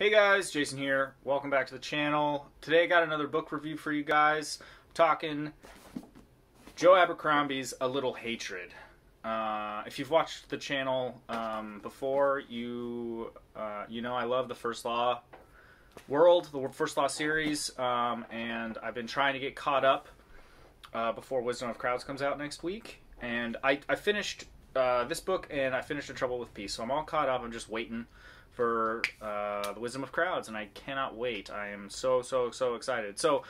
Hey guys, Jason here. Welcome back to the channel. Today I got another book review for you guys. I'm talking Joe Abercrombie's A Little Hatred. Uh, if you've watched the channel um, before, you uh, you know I love the First Law world, the First Law series, um, and I've been trying to get caught up uh, before Wisdom of Crowds comes out next week. And I, I finished uh, this book and I finished In Trouble with Peace, so I'm all caught up. I'm just waiting for uh, the Wisdom of Crowds, and I cannot wait. I am so so so excited. So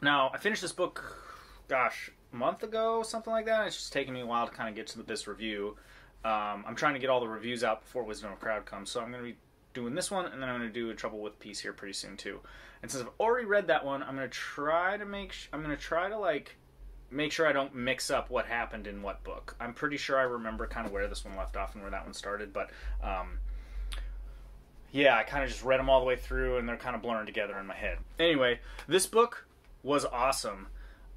now I finished this book, gosh, a month ago, something like that. It's just taking me a while to kind of get to this review. Um, I'm trying to get all the reviews out before Wisdom of Crowd comes, so I'm going to be doing this one, and then I'm going to do a Trouble with Peace here pretty soon too. And since I've already read that one, I'm going to try to make. Sh- I'm going to try to like make sure I don't mix up what happened in what book. I'm pretty sure I remember kind of where this one left off and where that one started, but um, yeah, I kind of just read them all the way through and they're kind of blurring together in my head. Anyway, this book was awesome.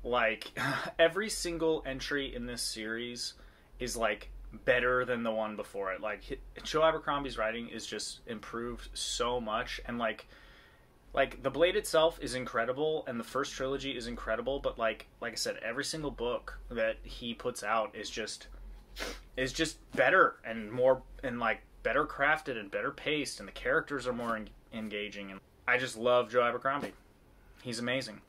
Like every single entry in this series is like better than the one before it. Like Joe Abercrombie's writing is just improved so much and like like the blade itself is incredible and the first trilogy is incredible but like like i said every single book that he puts out is just is just better and more and like better crafted and better paced and the characters are more en- engaging and i just love joe abercrombie. He's amazing.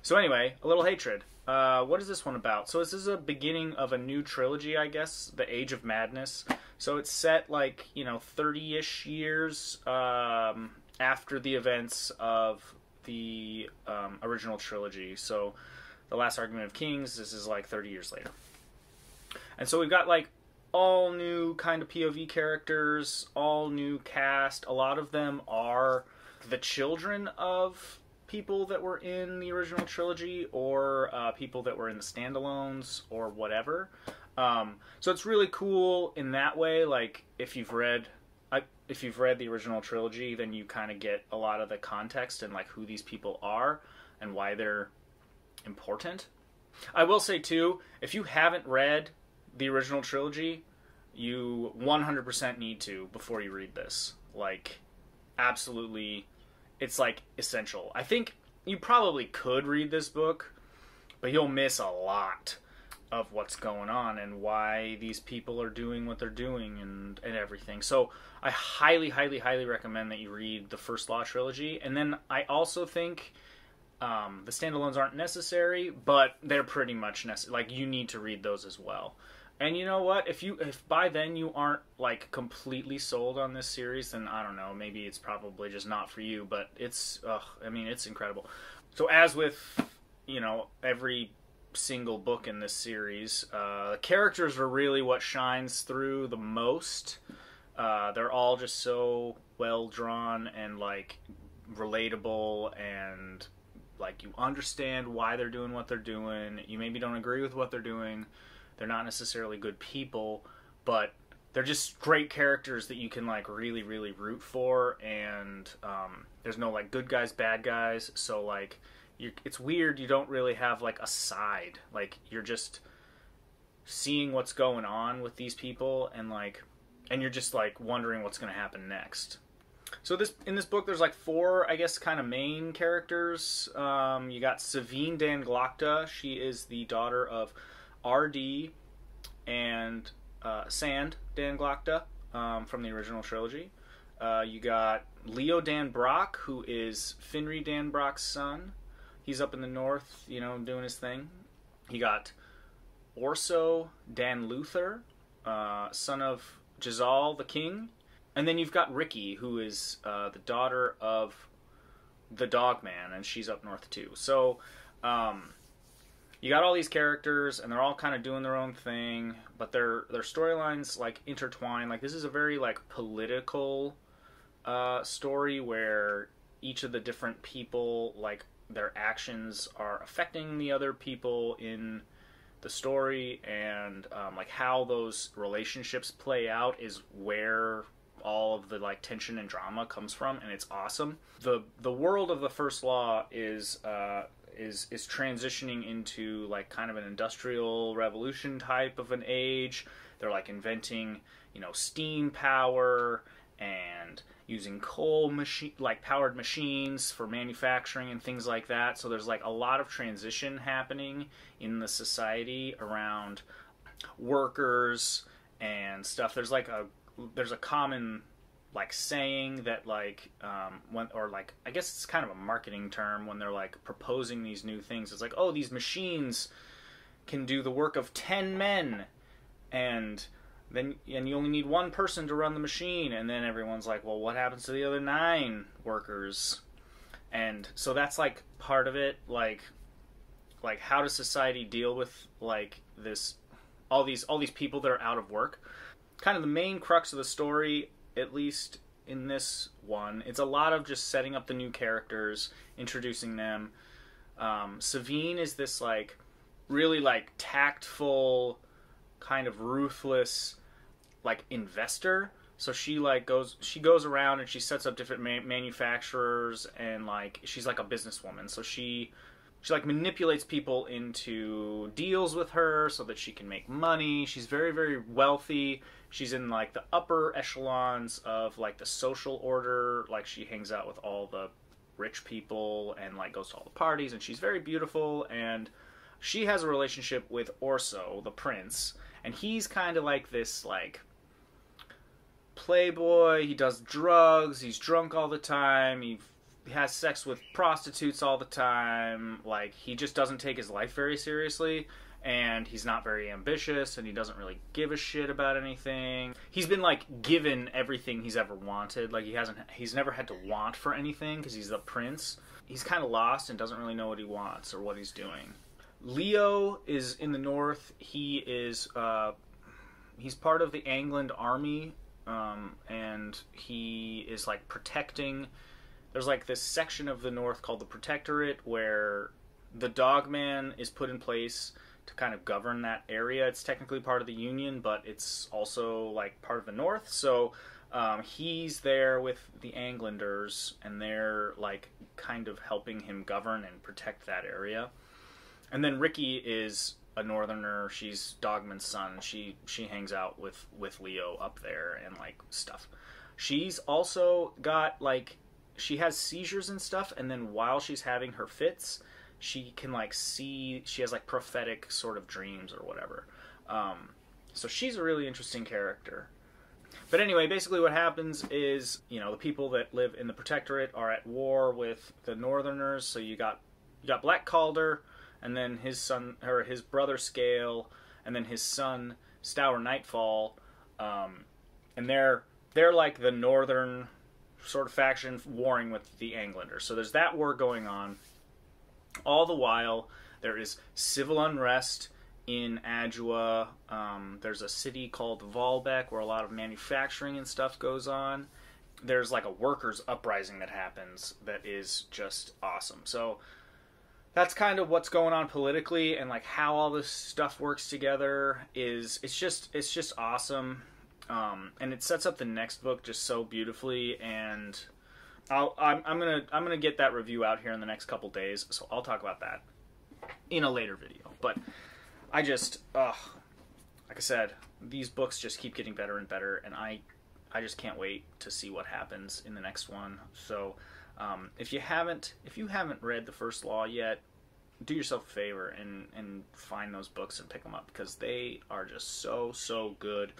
So anyway a little hatred. Uh, what is this one about? So this is a beginning of a new trilogy i guess the age of madness. So it's set like you know 30ish years um, after the events of the um, original trilogy. So, the last argument of kings. This is like 30 years later, and so we've got like all new kind of POV characters, all new cast. A lot of them are the children of people that were in the original trilogy or uh, people that were in the standalones or whatever. Um, so it's really cool in that way. Like if you've read if you've read the original trilogy, then you kind of get a lot of the context and like who these people are and why they're important. I will say too, if you haven't read the original trilogy, you 100% need to before you read this. Like absolutely it's like essential. I think you probably could read this book, but you'll miss a lot of what's going on and why these people are doing what they're doing and, and everything. So I highly, highly, highly recommend that you read the first Law trilogy. And then I also think um, the standalones aren't necessary, but they're pretty much necessary. Like you need to read those as well. And you know what? If you if by then you aren't like completely sold on this series, then I don't know. Maybe it's probably just not for you. But it's, ugh, I mean, it's incredible. So as with you know every single book in this series. Uh, characters are really what shines through the most. Uh, they're all just so well drawn and like relatable and like you understand why they're doing what they're doing. You maybe don't agree with what they're doing. They're not necessarily good people, but they're just great characters that you can like really really root for and um, there's no like good guys bad guys so like you it's weird you don't really have like a side. Like you're just seeing what's going on with these people and like and you're just like wondering what's going to happen next. So this in this book there's like four i guess kind of main characters. Um, you got savine dan glokta she is the daughter of Ardee and uh, sand dan glokta um, from the original trilogy uh, you got leo dan brock who is Finree dan brock's son he's up in the north, you know, doing his thing. He got Orso Dan Luthar, uh, son of Jezal the king, and then you've got Rikke, who is uh, the daughter of the Dog Man, and she's up north too. So, um, you got all these characters, and they're all kind of doing their own thing, but their their storylines like intertwine. Like this is a very like political uh, story where each of the different people like their actions are affecting the other people in the story and um, like how those relationships play out is where all of the like tension and drama comes from and it's awesome the the world of the first law is uh, is is transitioning into like kind of an industrial revolution type of an age they're like inventing you know steam power and using coal machine like powered machines for manufacturing and things like that. So there's like a lot of transition happening in the society around workers and stuff. There's like a there's a common like saying that like um when or like I guess it's kind of a marketing term when they're like proposing these new things. It's like, "Oh, these machines can do the work of 10 men." And then and you only need one person to run the machine and then everyone's like, "Well, what happens to the other 9 workers?" And so that's like part of it like like how does society deal with like this all these all these people that are out of work? Kind of the main crux of the story at least in this one, it's a lot of just setting up the new characters, introducing them. Um, Savine is this like really like tactful, kind of ruthless, like investor. So she like goes she goes around and she sets up different ma- manufacturers and like she's like a businesswoman. So she she like manipulates people into deals with her so that she can make money. She's very very wealthy. She's in like the upper echelons of like the social order. Like she hangs out with all the rich people and like goes to all the parties and she's very beautiful. And she has a relationship with Orso the prince and he's kind of like this like playboy. He does drugs. He's drunk all the time. He has sex with prostitutes all the time like he just doesn't take his life very seriously and he's not very ambitious and he doesn't really give a shit about anything. He's been like given everything he's ever wanted. Like he hasn't he's never had to want for anything because he's the prince. He's kind of lost and doesn't really know what he wants or what he's doing. Leo is in the north. He is uh, he's part of the Angland army um, and he is like protecting there's like this section of the north called the protectorate where the dogman is put in place to kind of govern that area. It's technically part of the Union, but it's also like part of the North. So um, he's there with the Anglanders, and they're like kind of helping him govern and protect that area. And then Rikke is a northerner. She's Dogman's son. She she hangs out with with Leo up there and like stuff. She's also got like she has seizures and stuff, and then while she's having her fits, she can like see she has like prophetic sort of dreams or whatever. Um, so she's a really interesting character. But anyway basically what happens is you know the people that live in the protectorate are at war with the northerners. So you got you got black calder and then his son or his brother scale and then his son stour nightfall. Um, and they're they're like the northern sort of faction warring with the anglanders so there's that war going on all the while, there is civil unrest in Adua. Um, there's a city called Valbeck where a lot of manufacturing and stuff goes on. There's like a workers' uprising that happens that is just awesome. So that's kind of what's going on politically and like how all this stuff works together is it's just it's just awesome. Um, and it sets up the next book just so beautifully and I'll, I'm, I'm gonna I'm gonna get that review out here in the next couple days, so I'll talk about that in a later video. But I just, like I said, these books just keep getting better and better, and I I just can't wait to see what happens in the next one. So um, if you haven't if you haven't read the first law yet, do yourself a favor and and find those books and pick them up because they are just so so good.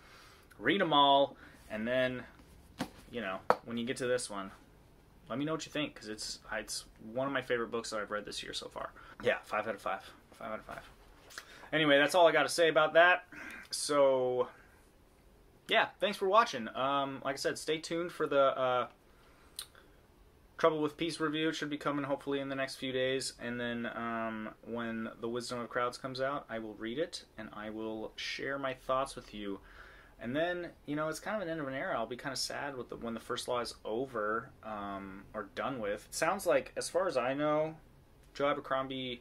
Read them all, and then you know when you get to this one, let me know what you think because it's it's one of my favorite books that I've read this year so far. Yeah, five out of five. Five out of five. Anyway, that's all I got to say about that. So, yeah, thanks for watching. Um, like I said, stay tuned for the uh, Trouble with Peace review. It should be coming hopefully in the next few days. And then um, when The Wisdom of Crowds comes out, I will read it and I will share my thoughts with you. And then, you know, it's kind of an end of an era. I'll be kind of sad with the, when the first law is over um, or done with. It sounds like, as far as I know, Joe Abercrombie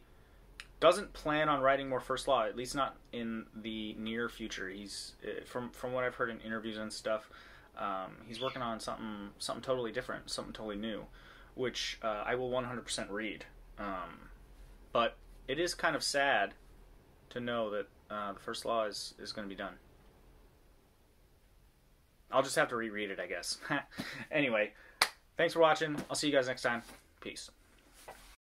doesn't plan on writing more first law, at least not in the near future. He's uh, from from what I've heard in interviews and stuff. Um, he's working on something something totally different, something totally new, which uh, I will 100% read. Um, but it is kind of sad to know that uh, the first law is is going to be done. I'll just have to reread it, I guess. anyway, thanks for watching. I'll see you guys next time. Peace.